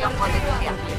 要跑的更远。